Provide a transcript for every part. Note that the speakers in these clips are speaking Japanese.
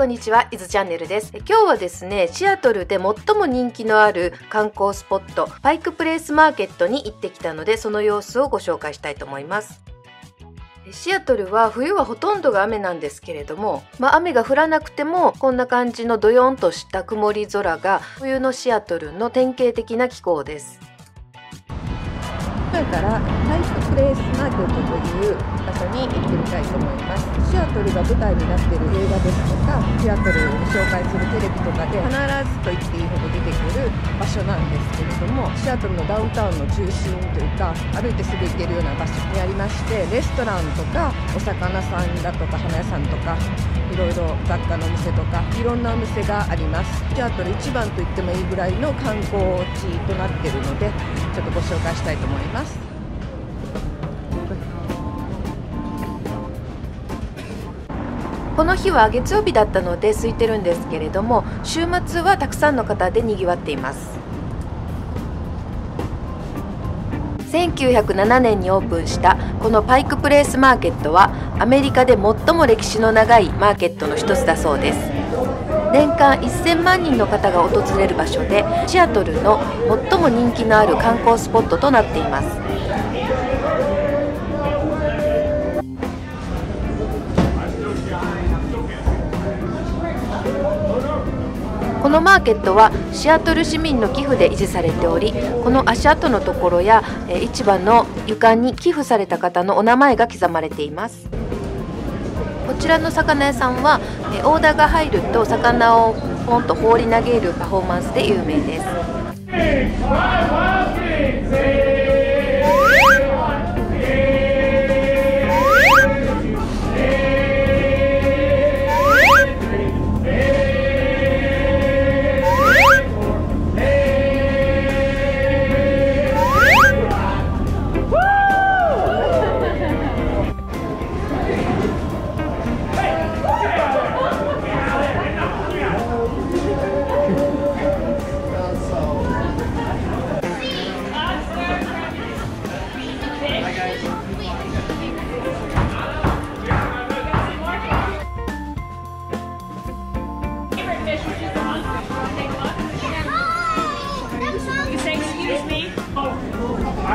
こんにちは、伊豆チャンネルです。今日はですね、シアトルで最も人気のある観光スポット、パイクプレイスマーケットに行ってきたので、その様子をご紹介したいと思います。シアトルは冬はほとんどが雨なんですけれども、まあ、雨が降らなくてもこんな感じのドヨンとした曇り空が冬のシアトルの典型的な気候です。今からタイププレイスマーケットという場所に行ってみたいと思います。シアトルが舞台になっている映画ですとかシアトルを紹介するテレビとかで必ずと言っていいほど出てくる場所なんですけれどもシアトルのダウンタウンの中心というか歩いてすぐ行けるような場所にありましてレストランとかお魚さんだとか花屋さんとかいろいろ雑貨のお店とかいろんなお店があります。シアトル一番と言ってもいいぐらいの観光地となっているのでちょっとご紹介したいと思います。この日は月曜日だったので空いてるんですけれども週末はたくさんの方でにぎわっています。1907年にオープンしたこのパイクプレイスマーケットはアメリカで最も歴史の長いマーケットの一つだそうです。年間1000万人の方が訪れる場所でシアトルの最も人気のある観光スポットとなっています。このマーケットはシアトル市民の寄付で維持されておりこの足跡のところや市場の床に寄付された方のお名前が刻まれています。こちらの魚屋さんはオーダーが入ると魚をポンと放り投げるパフォーマンスで有名です。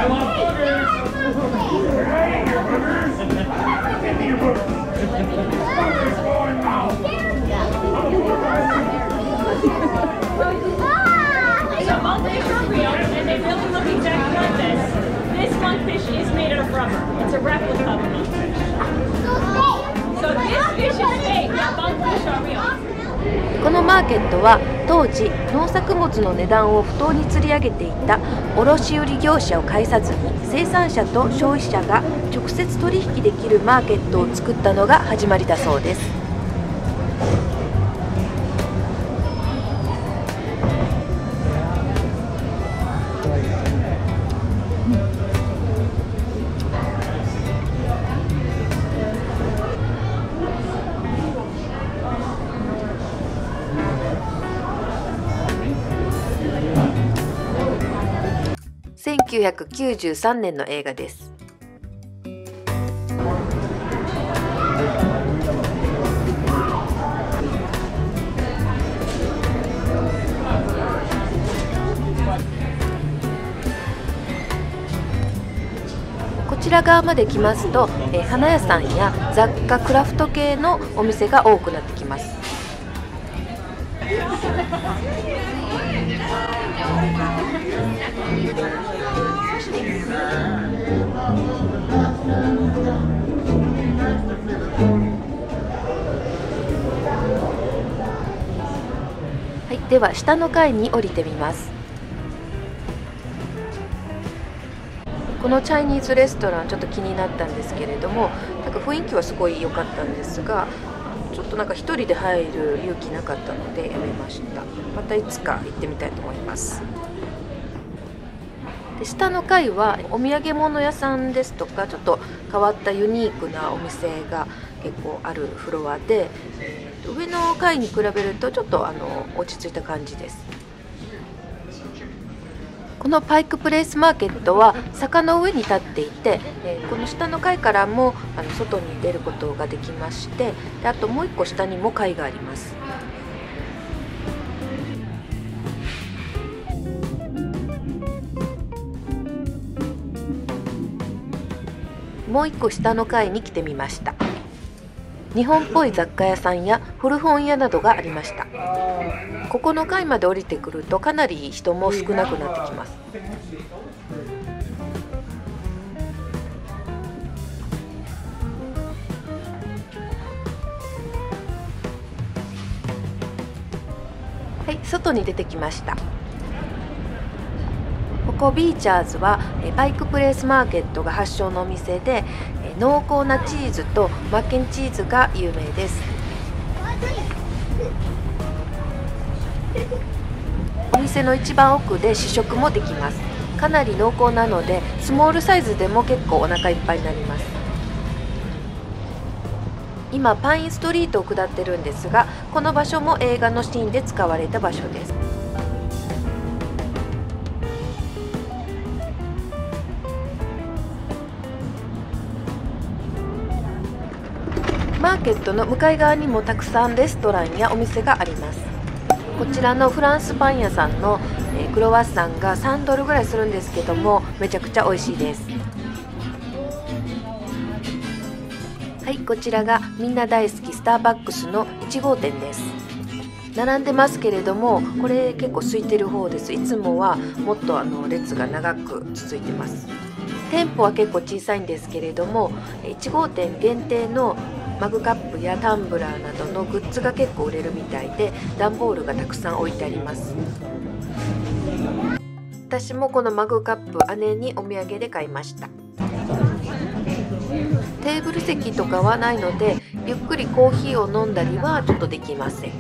このケットは当時農作物の値段を不当に釣り上げていた卸売業者を介さずに生産者と消費者が直接取引できるマーケットを作ったのが始まりだそうです。1993年の映画です。こちら側まで来ますと、え花屋さんや雑貨クラフト系のお店が多くなってきます。はい、では下の階に降りてみます。このチャイニーズレストランちょっと気になったんですけれどもなんか雰囲気はすごい良かったんですがちょっとなんか1人で入る勇気なかったのでやめました。またいつか行ってみたいと思います。で下の階はお土産物屋さんですとかちょっと変わったユニークなお店が結構あるフロアで上の階に比べるとちょっとあの落ち着いた感じです。このパイクプレイスマーケットは坂の上に立っていて、えこの下の階からもあの外に出ることができましてであともう1個下にも階があります。もう一個下の階に来てみました。日本っぽい雑貨屋さんや古本屋などがありました。ここの階まで降りてくるとかなり人も少なくなってきます。はい外に出てきました。ここビーチャーズはパイクプレイスマーケットが発祥のお店で濃厚なチーズとマッケンチーズが有名です。お店の一番奥で試食もできます。かなり濃厚なのでスモールサイズでも結構お腹いっぱいになります。今パインストリートを下ってるんですがこの場所も映画のシーンで使われた場所です。マーケットの向かい側にもたくさんレストランやお店があります。こちらのフランスパン屋さんのクロワッサンが3ドルぐらいするんですけどもめちゃくちゃ美味しいです。はいこちらがみんな大好きスターバックスの1号店です。並んでますけれどもこれ結構空いてる方です。いつもはもっとあの列が長く続いてます。店舗は結構小さいんですけれども1号店限定のマグカップやタンブラーなどのグッズが結構売れるみたいで段ボールがたくさん置いてあります。私もこのマグカップ姉にお土産で買いました。テーブル席とかはないのでゆっくりコーヒーを飲んだりはちょっとできません。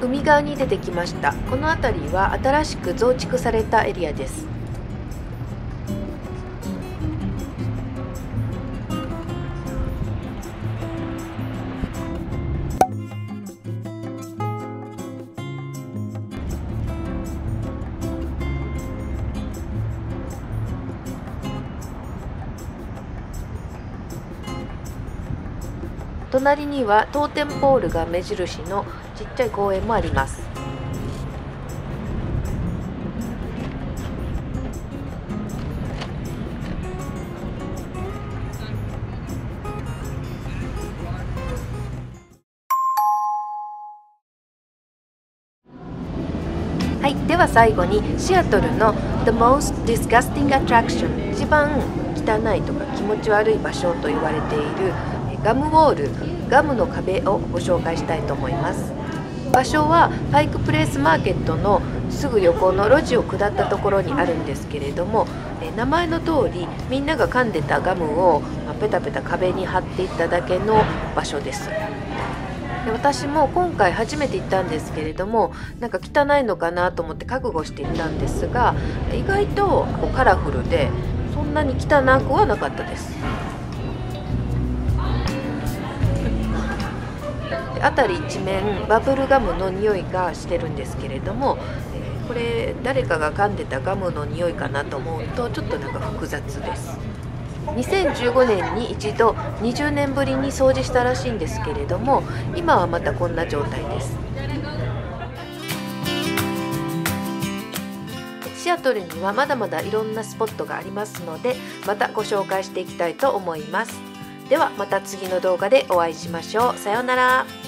海側に出てきました。この辺りは新しく増築されたエリアです隣にはトーテンポールが目印のちっちゃい公園もあります。はい、では最後にシアトルの The Most Disgusting Attraction 一番汚いとか気持ち悪い場所と言われているガムウォールガムの壁をご紹介したいと思います。場所はパイクプレイスマーケットのすぐ横の路地を下ったところにあるんですけれども名前の通りみんなが噛んでたガムをペタペタ壁に貼っていっただけの場所です。で私も今回初めて行ったんですけれどもなんか汚いのかなと思って覚悟して行ったんですが意外とカラフルでそんなに汚くはなかったです。辺り一面バブルガムの匂いがしてるんですけれども、えこれ誰かが噛んでたガムの匂いかなと思うとちょっとなんか複雑です。2015年に一度20年ぶりに掃除したらしいんですけれども今はまたこんな状態です。シアトルにはまだまだいろんなスポットがありますのでまたご紹介していきたいと思います。ではまた次の動画でお会いしましょう。さようなら。